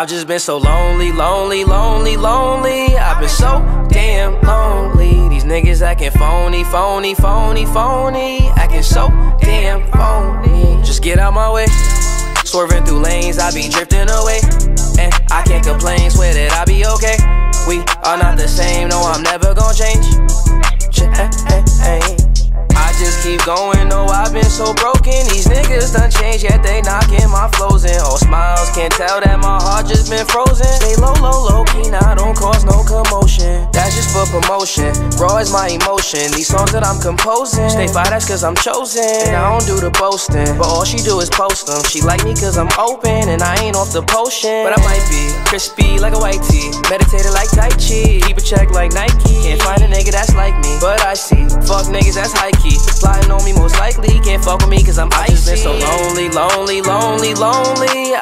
I've just been so lonely, lonely, lonely, lonely. I've been so damn lonely. These niggas acting phony, phony, phony, phony. Acting so damn phony. Just get out my way. Swerving through lanes, I be drifting away. And I can't complain, swear that I be okay. We are not the same, no, I'm never gonna change. I just keep going, no, I've been so broken. These niggas done changed, yet they knocking my flows in. All smiles, can't tell that my heart just been frozen. Stay low, low, low key, now don't cause no commotion. That's just for promotion. Raw is my emotion. These songs that I'm composing, stay fire, that's cause I'm chosen. And I don't do the boasting, but all she do is post them. She like me cause I'm open, and I ain't off the potion. But I might be crispy like a white tee, meditated like Tai Chi, keep a check like Nike. Can't find a nigga that's like me, but I see. Fuck niggas that's high key, plotting on me most likely. Can't fuck with me cause I'm icy. I just been so lonely, lonely, lonely, lonely.